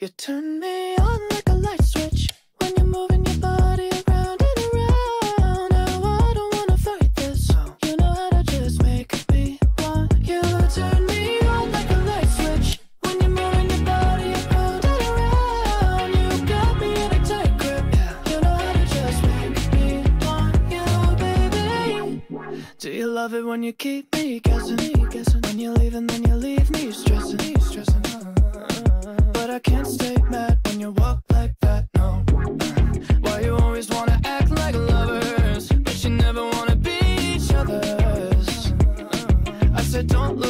You turn me on like a light switch when you're moving your body around and around. Now I don't wanna fight this. You know how to just make me want you. Turn me on like a light switch when you're moving your body around and around. You got me in a tight grip. You know how to just make me want you, baby. Do you love it when you keep me guessing? don't look